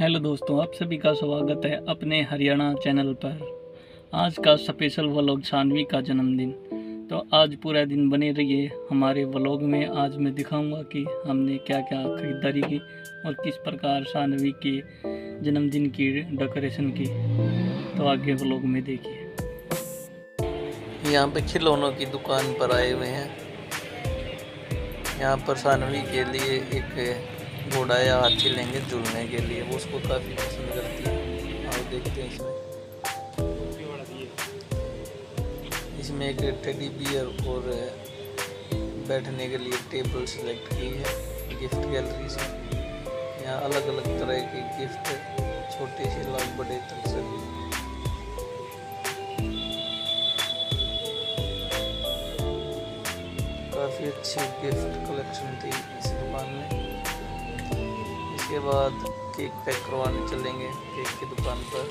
Hello दोस्तों, आप सभी का स्वागत है अपने हरियाणा चैनल पर। आज का स्पेशल व्लॉग सानवी का जन्मदिन। तो आज पूरा दिन बने रहिए हमारे व्लॉग में। आज मैं दिखाऊँगा कि हमने क्या क्या खरीदारी की और किस प्रकार सानवी के जन्मदिन की डेकोरेशन की। तो आगे व्लॉग में देखिए। यहाँ पे खिलौनों की दुकान पर आए हुए हैं। यहाँ पर सानवी के लिए एक घोड़ा या हाथी लेंगे झूलने के लिए। वो उसको काफ़ी पसंद करती है। और देखते हैं इसमें। इसमें एक टेडी बियर और बैठने के लिए टेबल सेलेक्ट की है। गिफ्ट गैलरी से। यहाँ अलग अलग तरह के गिफ्ट छोटे से, लाल, बड़े तक सभी काफ़ी अच्छी गिफ्ट कलेक्शन थी इस दुकान में। इसके बाद केक पैक करवाने चलेंगे केक की दुकान पर।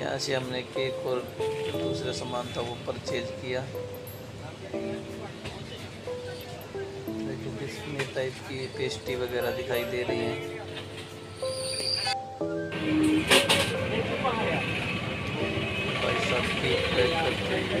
यहाँ से हमने केक और दूसरा सामान था वो परचेज किया। टाइप की पेस्ट्री वगैरह दिखाई दे रही है। भाई साहब, केक पैक करते है।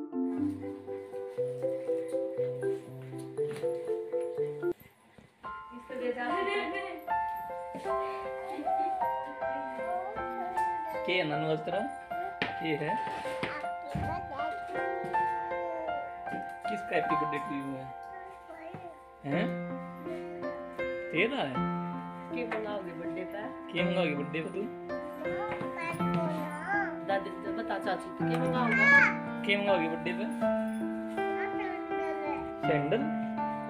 के नन वस्त्र ये है? किसका हैप्पी बर्थडे टू यू है? हैं? तेरा है? की मंगाओगे बर्थडे पे? के मंगाओगी बर्थडे पे तू? दादी तो बता चाची तू क्या मंगाओगा के मंगाओगी बर्थडे पे? सैंडल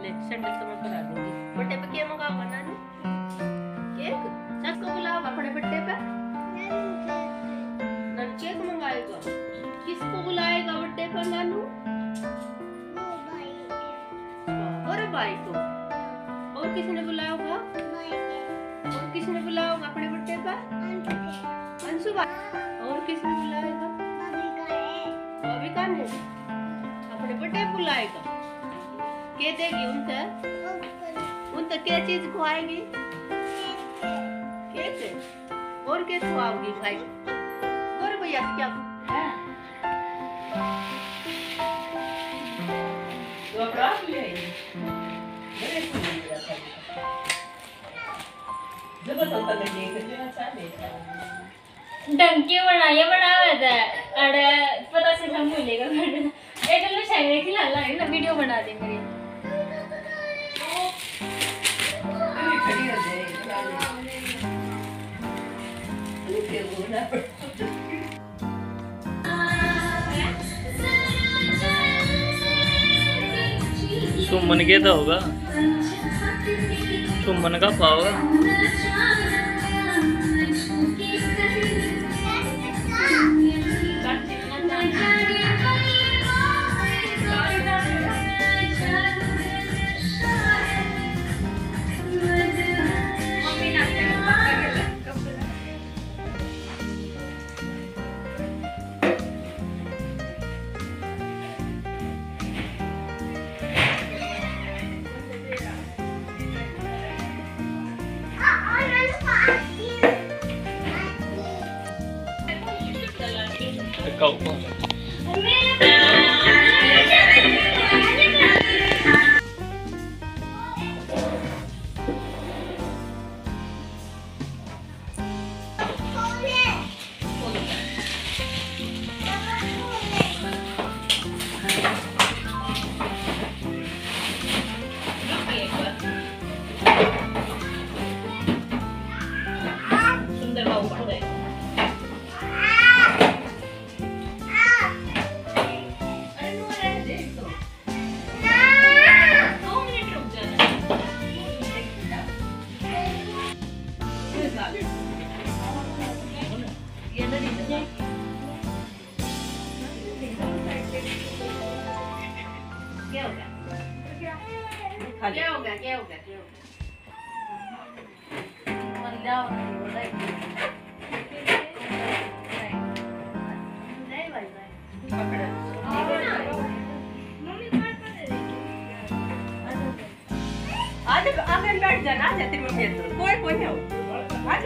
ले सैंडल तो मैं बना दूँगी। बर्थडे पे क्या मंगाओगा नानी? चाच को बुलाओगा अपने बर्थडे पे। नानी केक मंगाएगा। किसको बुलाएगा बर्थडे पे नानू? और भाई को। और किसने बुलाओगा? और किसने बुलाओगा अपने बर्थडे पे अंशु भाई। और किसने बुलाएगा? अभी कौन है अपने बर्थडे बुलाएगा। के देगी उनसे उनसे क्या चीज़ खुआएँगी? केक और क्या खुआओगी भाई? और भैया क्या? डंकी बनाइए बनावे थे। अरे पता से हम भूलेगा एक तो शायद खिला ला ना वीडियो बना दे मेरी। सुमन के तो होगा। सुमन का the gold one. क्या हो गया क्या हो गया क्या हो गया आज आगे बैठ जाना आज मम्मी कोई कोई हो आज